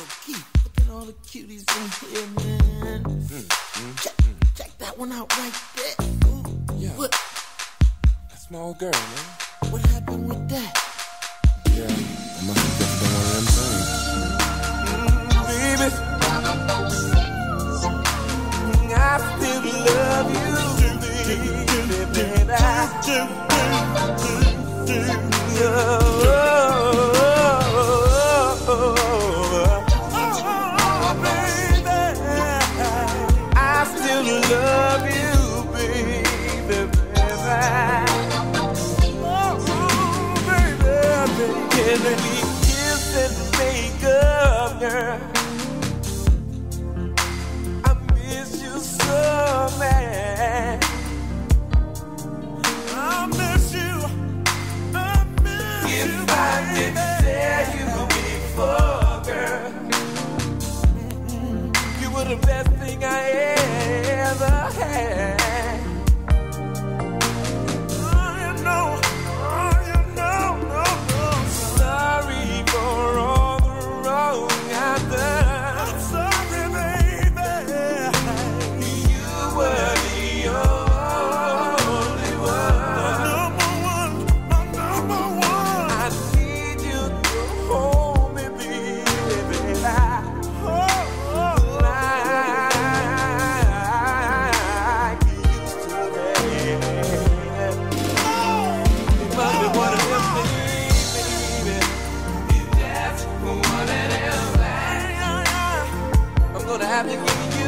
Yo, Key, look at all the cuties in here, man. Mm, mm, check, check, that one out right there. Ooh, yeah. What? That's my old girl, man. What happened with that? Yeah, I must have just been one of them things. Mm-hmm. baby. Mm-hmm. I still love you, baby. baby. I, I, I, killing me, isn't have to give you.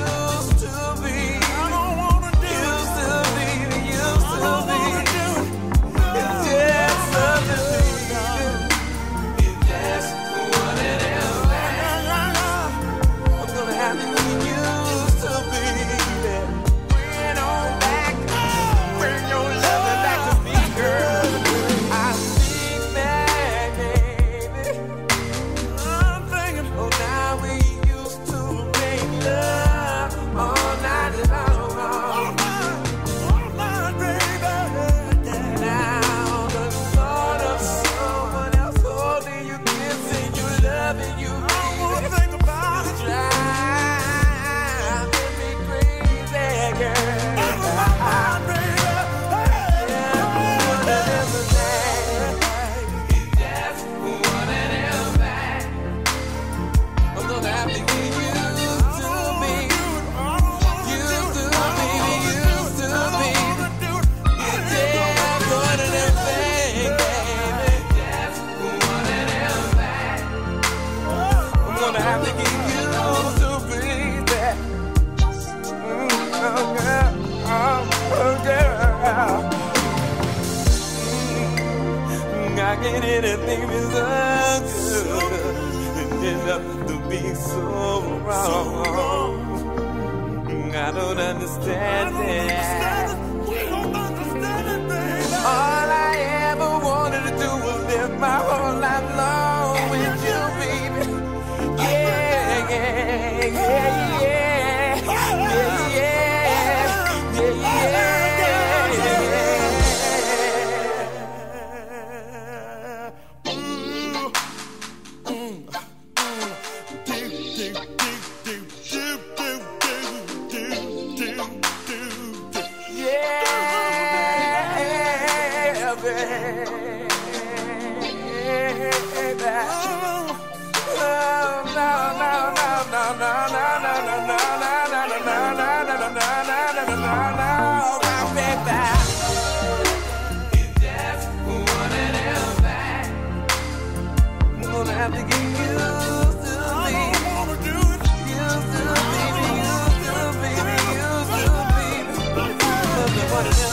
and anything is good it end up to be so wrong. I don't understand I don't it. Understand it. We don't understand it, baby. Oh, love.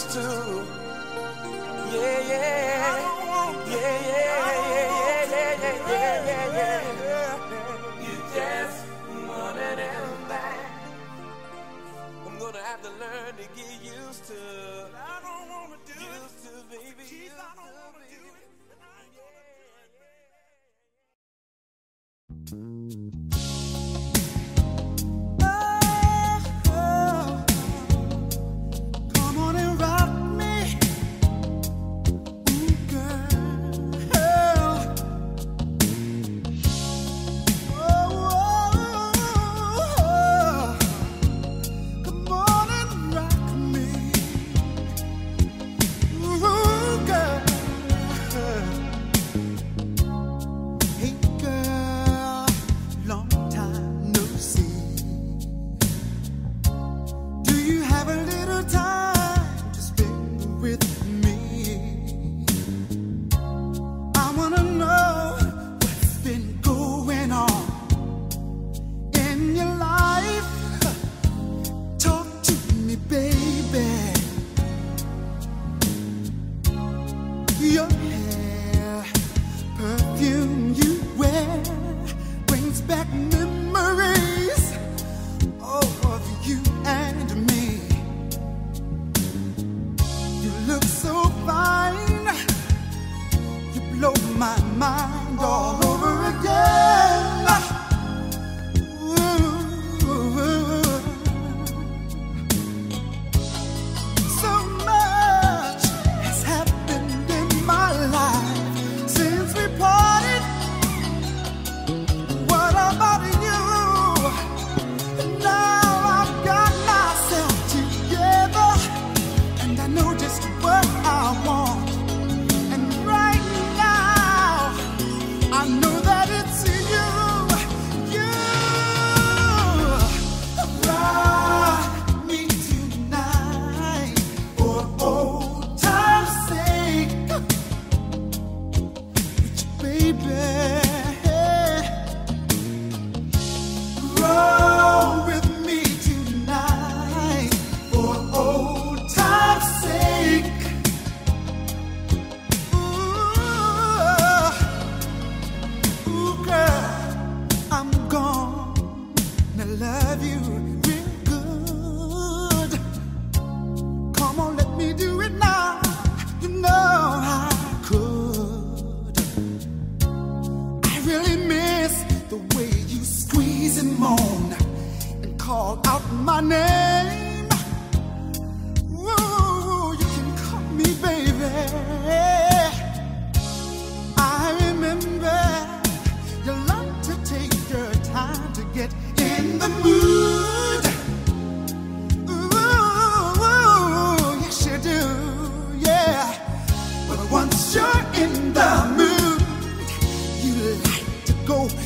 Used to. Yeah, yeah. Yeah, yeah, yeah, yeah, yeah, yeah, yeah, yeah, yeah. You just wanted him back. I'm gonna have to learn to get used to. I don't wanna do used to, baby. Used to, baby. Come mind.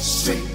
Street.